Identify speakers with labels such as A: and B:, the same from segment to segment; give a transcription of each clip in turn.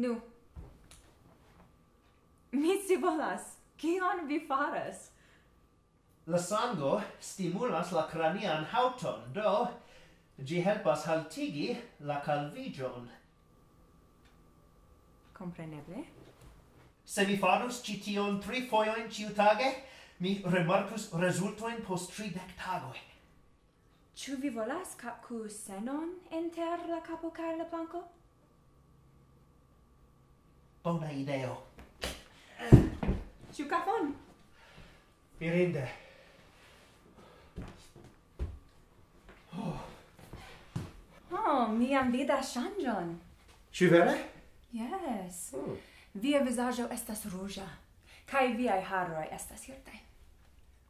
A: Nu. Mi si volas. Kion vi faras?
B: La sango stimulas la cranian hauton, do gi helpas haltigi la calvigion.
A: Compreneble.
B: Se mi farus cition tri foioin ciutage, mi remarcus resultoin post tridec tagoi.
A: Ciu vi volas capcu senon inter la capo cae la planco?
B: Bona ideo.
A: Ciu cafon?
B: Mirinde.
A: Oh. Oh, mi am vida shanjon.
B: Ci vere?
A: Yes.
B: Mm.
A: Via visaggio estas ruja. Kai viaj haroi estas hirtai.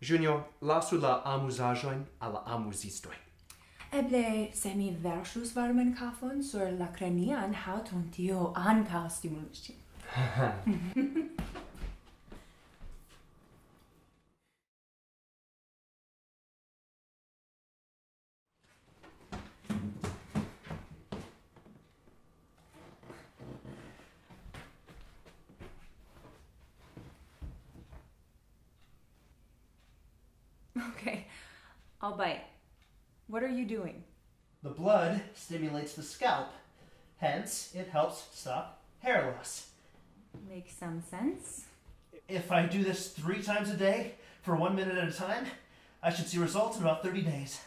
C: Junior, lasu la amuzaĵojn alla la.
A: Eble, se mi versus varmen kafon sur la cranian hauton, tio anca stimulus cin. okay, I'll bite. What are you doing?
B: The blood stimulates the scalp. Hence, it helps stop hair loss.
A: Makes some sense.
B: If I do this three times a day for one minute at a time, I should see results in about 30 days.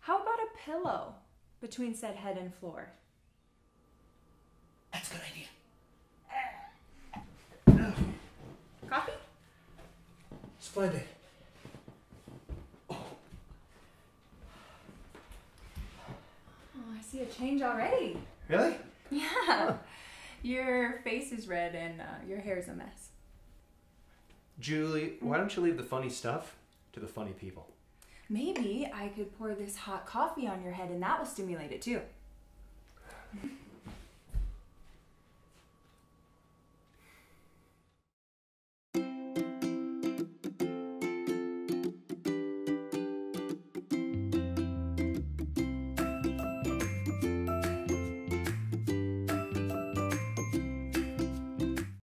A: How about a pillow between said head and floor?
B: That's a good idea.
A: Coffee?
B: Splendid.
A: Oh, I see a change already.
B: Really?
A: Yeah. Your face is red and uh, your hair is a mess.
C: Julie, why don't you leave the funny stuff to the funny people?
A: Maybe I could pour this hot coffee on your head and that will stimulate it too.